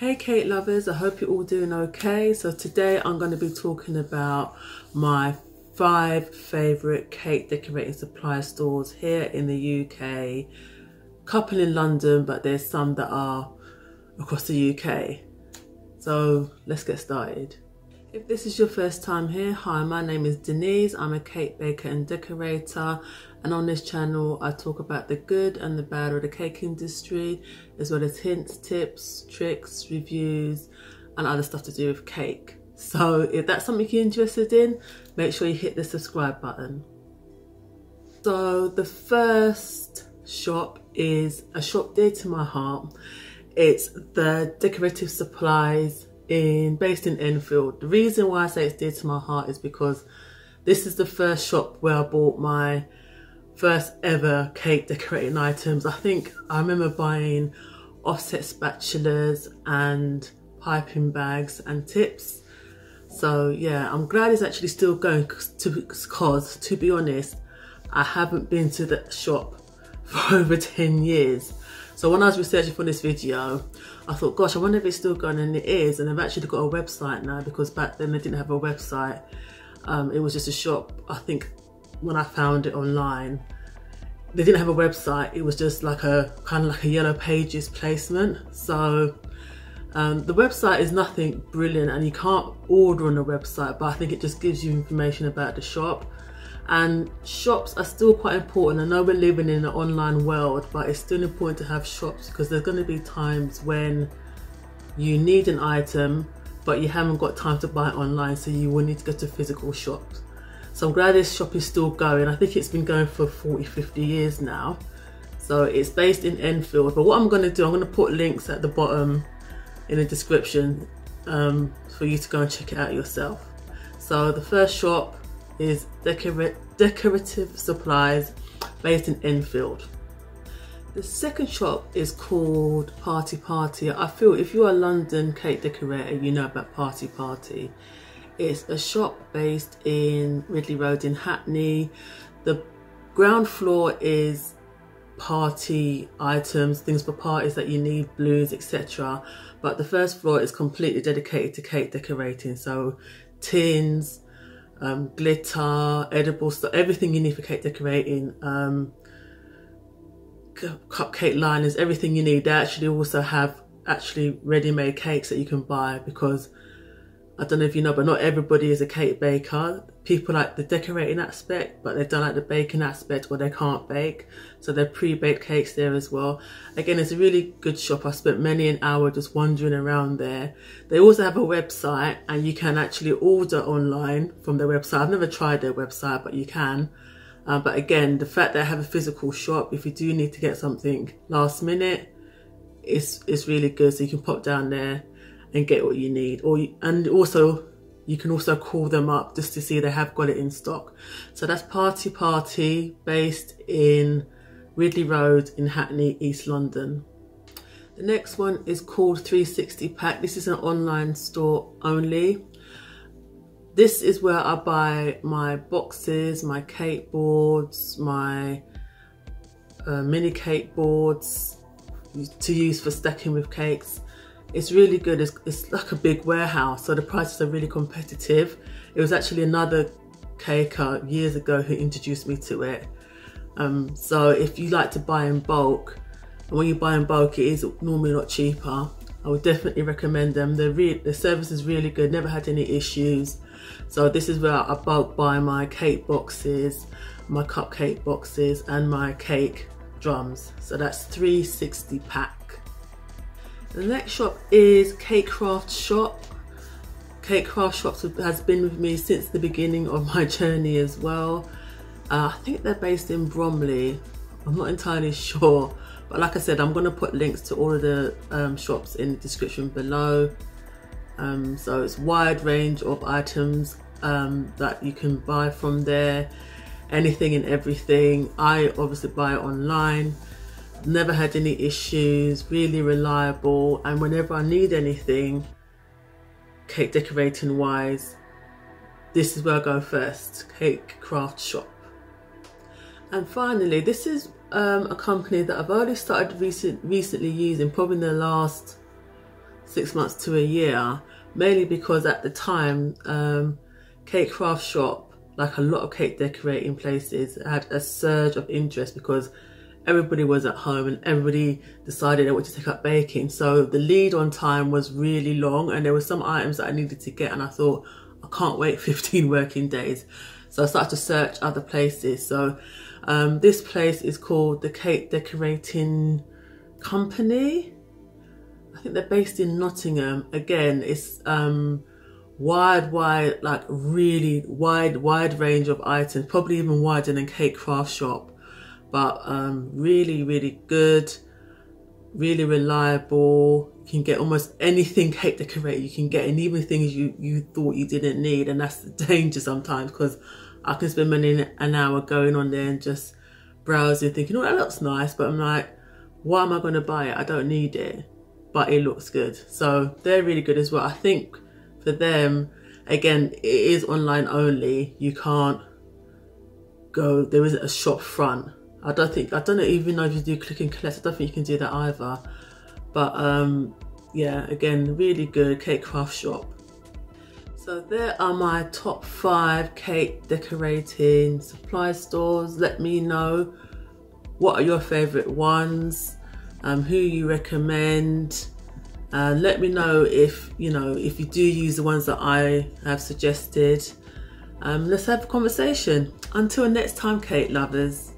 Hey Kate lovers, I hope you're all doing okay. So today I'm going to be talking about my five favourite cake decorating supply stores here in the UK. Couple in London, but there's some that are across the UK. So let's get started. If this is your first time here, hi, my name is Denise. I'm a cake baker and decorator. And on this channel, I talk about the good and the bad of the cake industry, as well as hints, tips, tricks, reviews, and other stuff to do with cake. So if that's something you're interested in, make sure you hit the subscribe button. So the first shop is a shop dear to my heart. It's the Decorative Supplies in based in Enfield. The reason why I say it's dear to my heart is because this is the first shop where I bought my first ever cake decorating items. I think I remember buying offset spatulas and piping bags and tips. So yeah, I'm glad it's actually still going because to be honest, I haven't been to the shop for over 10 years. So when I was researching for this video, I thought, gosh, I wonder if it's still going, and it is. And they've actually got a website now because back then they didn't have a website. Um, it was just a shop. I think when I found it online, they didn't have a website. It was just like a kind of like a yellow pages placement. So um, the website is nothing brilliant and you can't order on the website, but I think it just gives you information about the shop and shops are still quite important. I know we're living in an online world, but it's still important to have shops because there's going to be times when you need an item, but you haven't got time to buy it online, so you will need to go to physical shops. So I'm glad this shop is still going. I think it's been going for 40, 50 years now. So it's based in Enfield. But what I'm going to do, I'm going to put links at the bottom in the description um, for you to go and check it out yourself. So the first shop is decora decorative supplies based in Enfield. The second shop is called Party Party. I feel if you're a London cake decorator, you know about Party Party. It's a shop based in Ridley Road in Hackney. The ground floor is party items, things for parties that you need, blues, etc. But the first floor is completely dedicated to cake decorating. So tins, um, glitter, edible stuff, everything you need for cake decorating, um, cupcake liners, everything you need. They actually also have actually ready-made cakes that you can buy because I don't know if you know, but not everybody is a cake baker. People like the decorating aspect, but they don't like the baking aspect or they can't bake. So they're pre-baked cakes there as well. Again, it's a really good shop. I spent many an hour just wandering around there. They also have a website and you can actually order online from their website. I've never tried their website, but you can. Uh, but again, the fact that they have a physical shop, if you do need to get something last minute, it's, it's really good. So you can pop down there and get what you need. Or and also you can also call them up just to see they have got it in stock. So that's Party Party based in Ridley Road in Hackney, East London. The next one is called 360 Pac. This is an online store only. This is where I buy my boxes, my cake boards, my uh, mini cake boards to use for stacking with cakes. It's really good. It's, it's like a big warehouse, so the prices are really competitive. It was actually another caker years ago who introduced me to it. Um, so if you like to buy in bulk, and when you buy in bulk, it is normally a lot cheaper. I would definitely recommend them. The the service is really good. Never had any issues. So this is where I bulk buy my cake boxes, my cupcake boxes, and my cake drums. So that's 360 Pac. The next shop is Cake Craft Shop. Cake Craft Shops has been with me since the beginning of my journey as well. Uh, I think they're based in Bromley. I'm not entirely sure. But like I said, I'm going to put links to all of the um, shops in the description below. Um, so it's wide range of items um, that you can buy from there. Anything and everything. I obviously buy online never had any issues, really reliable, and whenever I need anything, cake decorating wise, this is where I go first, Cake Craft Shop. And finally, this is um, a company that I've only started recent, recently using, probably in the last six months to a year, mainly because at the time, um, Cake Craft Shop, like a lot of cake decorating places, had a surge of interest because everybody was at home and everybody decided they wanted to take up baking. So the lead on time was really long and there were some items that I needed to get and I thought, I can't wait 15 working days. So I started to search other places. So um, this place is called the Cake Decorating Company. I think they're based in Nottingham. Again, it's um, wide, wide, like really wide, wide range of items, probably even wider than Cake Craft Shop but um, really, really good, really reliable. You can get almost anything cake decorator you can get, and even things you, you thought you didn't need. And that's the danger sometimes because I can spend many an hour going on there and just browsing, thinking, oh, that looks nice. But I'm like, why am I going to buy it? I don't need it, but it looks good. So they're really good as well. I think for them, again, it is online only. You can't go, there isn't a shop front I don't think I don't even know if you do click and collect. I don't think you can do that either. But um, yeah, again, really good cake craft shop. So there are my top five cake decorating supply stores. Let me know what are your favorite ones, um, who you recommend. And let me know if you know if you do use the ones that I have suggested. Um, let's have a conversation. Until next time, cake lovers.